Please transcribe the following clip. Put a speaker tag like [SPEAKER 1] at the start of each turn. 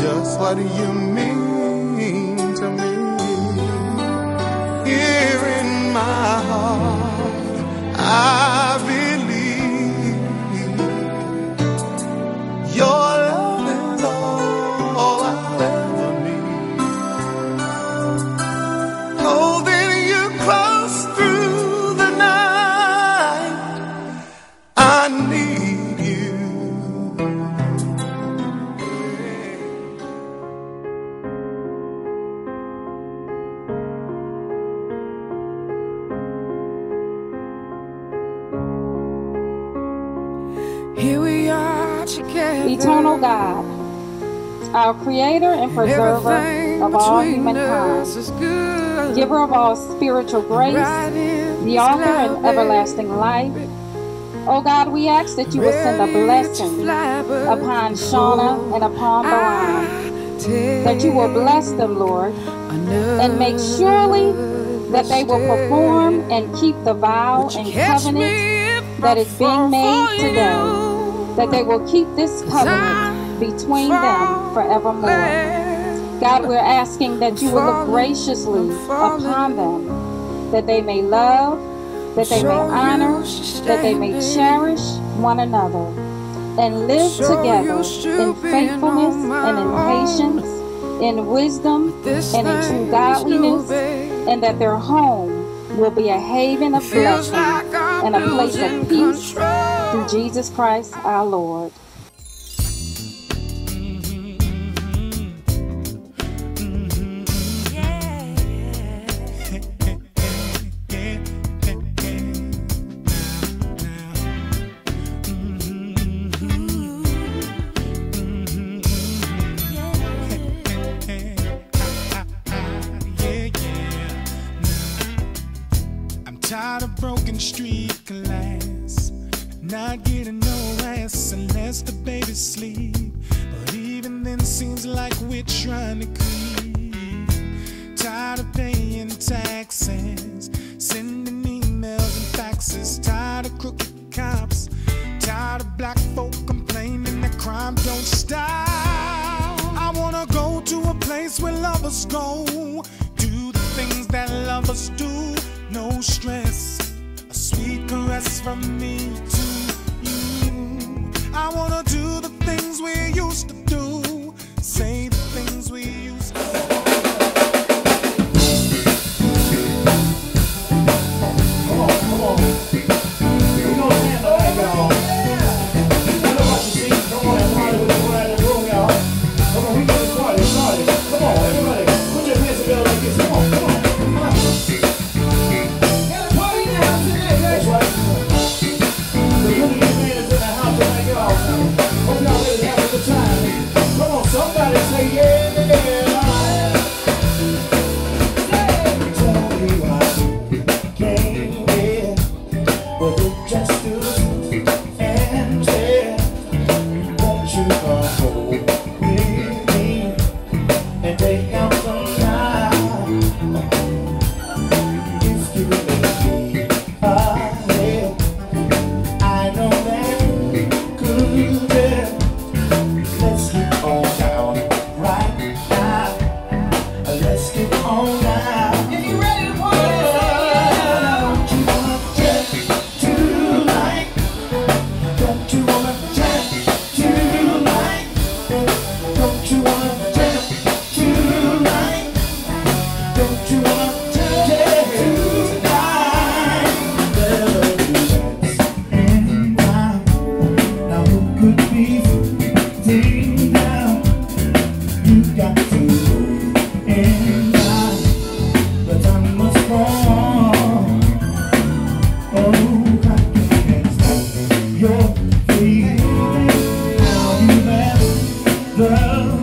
[SPEAKER 1] Just what do you mean? Here
[SPEAKER 2] we are together.
[SPEAKER 3] Eternal God, our creator and preserver
[SPEAKER 2] Everything
[SPEAKER 3] of all humankind,
[SPEAKER 2] us is good.
[SPEAKER 3] giver of all spiritual grace,
[SPEAKER 2] Right
[SPEAKER 3] the author and everlasting life. Oh God, we ask that you will send a blessing upon Shauna and upon
[SPEAKER 2] Ba'Ron,
[SPEAKER 3] that you will bless them, Lord, and make surely that they will perform and keep the vow and covenant that is being made to them, that they will keep this covenant between them forevermore. God, we're asking that you will look graciously upon them, that they may love, that they may honor, that they may cherish one another, and live together in faithfulness and in patience, in wisdom and in true godliness, and that their home will be a haven of blessing and a place of peace through Jesus Christ our Lord.
[SPEAKER 4] I'm tired of broken street glass, not getting no rest unless the baby's sleep. But even then, seems like we're trying to creep. Tired of paying taxes, sending emails and faxes. Tired of crooked cops, tired of black folk complaining that crime don't stop. I wanna go to a place where lovers go, do the things that lovers do, no stress, a sweet caress from me
[SPEAKER 5] home. girl